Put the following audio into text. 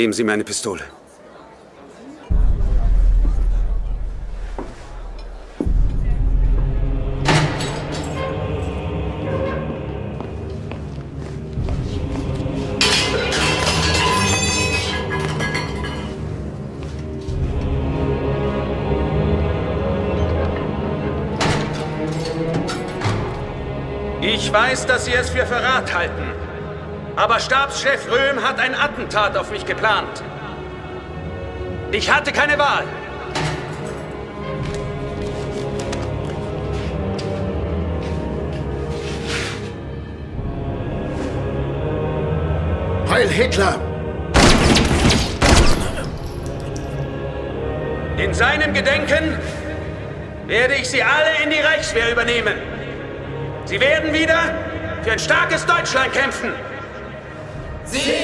Geben Sie mir eine Pistole. Ich weiß, dass Sie es für Verrat halten. Aber Stabschef Röhm hat ein Attentat auf mich geplant. Ich hatte keine Wahl. Heil Hitler! In seinem Gedenken werde ich Sie alle in die Reichswehr übernehmen. Sie werden wieder für ein starkes Deutschland kämpfen. 金